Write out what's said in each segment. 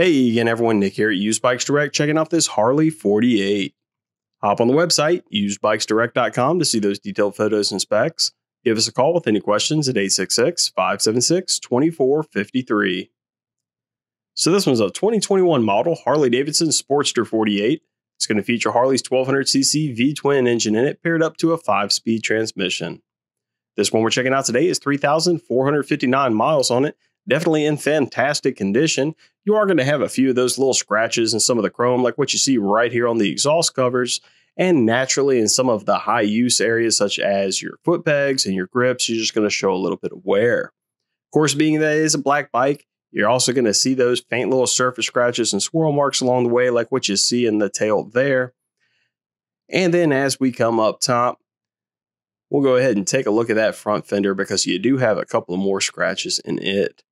Hey again, everyone. Nick here at Used Bikes Direct, checking out this Harley 48. Hop on the website, usedbikesdirect.com, to see those detailed photos and specs. Give us a call with any questions at 866 576 2453. So, this one's a 2021 model Harley Davidson Sportster 48. It's going to feature Harley's 1200cc V twin engine in it, paired up to a five speed transmission. This one we're checking out today is 3,459 miles on it definitely in fantastic condition. You are going to have a few of those little scratches in some of the chrome, like what you see right here on the exhaust covers. And naturally, in some of the high use areas, such as your foot pegs and your grips, you're just going to show a little bit of wear. Of course, being that it is a black bike, you're also going to see those faint little surface scratches and swirl marks along the way, like what you see in the tail there. And then as we come up top, we'll go ahead and take a look at that front fender because you do have a couple of more scratches in it.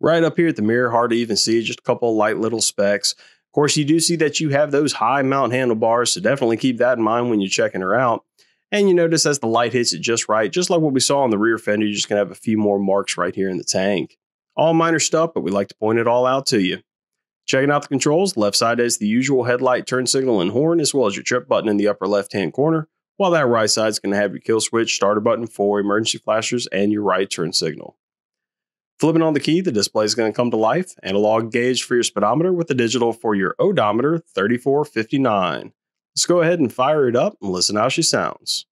Right up here at the mirror, hard to even see, just a couple light little specks. Of course, you do see that you have those high mount handlebars, so definitely keep that in mind when you're checking her out. And you notice as the light hits it just right, just like what we saw on the rear fender, you're just going to have a few more marks right here in the tank. All minor stuff, but we like to point it all out to you. Checking out the controls, left side has the usual headlight, turn signal, and horn, as well as your trip button in the upper left hand corner, while that right side is going to have your kill switch, starter button for emergency flashers, and your right turn signal. Flipping on the key, the display is going to come to life. Analog gauge for your speedometer with the digital for your odometer 3459. Let's go ahead and fire it up and listen how she sounds.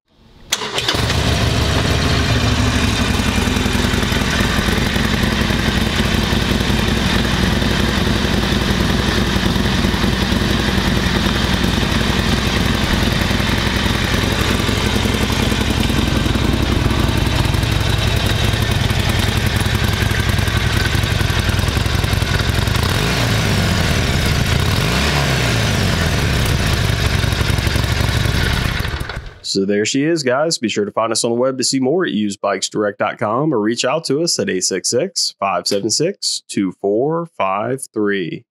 So there she is, guys. Be sure to find us on the web to see more at usedbikesdirect.com or reach out to us at 866 576 2453.